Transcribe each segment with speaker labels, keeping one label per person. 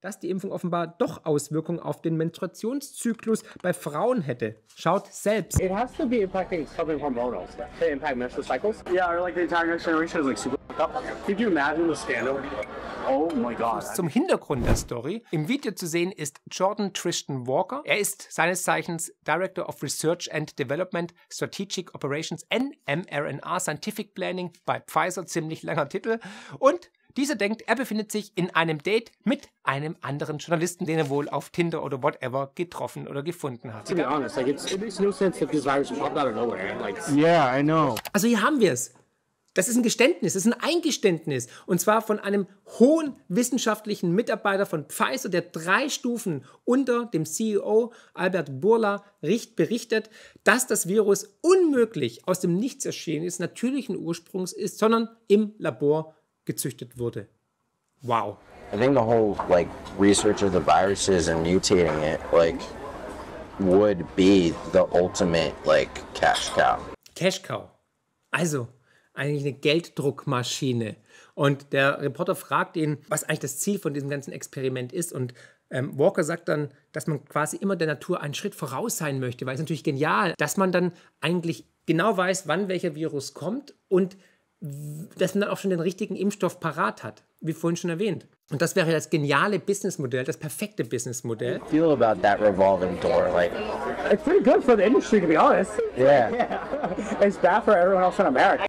Speaker 1: dass die Impfung offenbar doch Auswirkungen auf den Menstruationszyklus bei Frauen hätte. Schaut selbst.
Speaker 2: It has to be impacting something hormonal to impact menstrual cycles. Yeah, or like the entire next generation is like super up. Could you imagine the scandal? Oh my god.
Speaker 1: Zum Hintergrund der Story. Im Video zu sehen ist Jordan Tristan Walker. Er ist seines Zeichens Director of Research and Development Strategic Operations NMRNA Scientific Planning bei Pfizer. Ziemlich langer Titel. Und dieser denkt, er befindet sich in einem Date mit einem anderen Journalisten, den er wohl auf Tinder oder whatever getroffen oder gefunden hat.
Speaker 2: To be honest, like it's, it makes no sense that this virus popped out of nowhere. Like,
Speaker 3: Yeah, I know.
Speaker 1: Also hier haben wir es. Das ist ein Geständnis, das ist ein Eingeständnis. Und zwar von einem hohen wissenschaftlichen Mitarbeiter von Pfizer, der drei Stufen unter dem CEO Albert Burla richt- berichtet, dass das Virus unmöglich aus dem Nichts erschienen ist, natürlichen Ursprungs ist, sondern im Labor gezüchtet wurde. Wow.
Speaker 4: I think the whole like research of the viruses and mutating it like would be the ultimate like cash cow.
Speaker 1: Cash Cow. Also eigentlich eine Gelddruckmaschine. Und der Reporter fragt ihn, was eigentlich das Ziel von diesem ganzen Experiment ist. Und ähm, Walker sagt dann, dass man quasi immer der Natur einen Schritt voraus sein möchte, weil es natürlich genial, dass man dann eigentlich genau weiß, wann welcher Virus kommt und dass man dann auch schon den richtigen Impfstoff parat hat, wie vorhin schon erwähnt. Und das wäre das geniale Businessmodell, das perfekte Businessmodell.
Speaker 4: Feel about that revolving door, like
Speaker 2: it's pretty good for the industry, to be honest.
Speaker 4: yeah.
Speaker 2: It's bad for everyone else in America.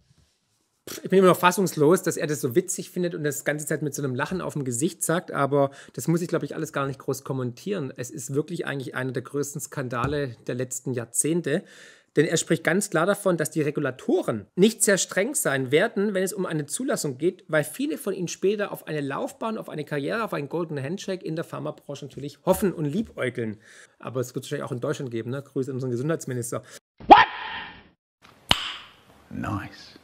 Speaker 1: Ich bin immer noch fassungslos, dass er das so witzig findet und das ganze Zeit mit so einem Lachen auf dem Gesicht sagt, aber das muss ich, glaube ich, alles gar nicht groß kommentieren. Es ist wirklich eigentlich einer der größten Skandale der letzten Jahrzehnte. Denn er spricht ganz klar davon, dass die Regulatoren nicht sehr streng sein werden, wenn es um eine Zulassung geht, weil viele von ihnen später auf eine Laufbahn, auf eine Karriere, auf einen Golden Handshake in der Pharmabranche natürlich hoffen und liebäugeln. Aber es wird es wahrscheinlich auch in Deutschland geben. Ne? Grüße an unseren Gesundheitsminister.
Speaker 3: Nice.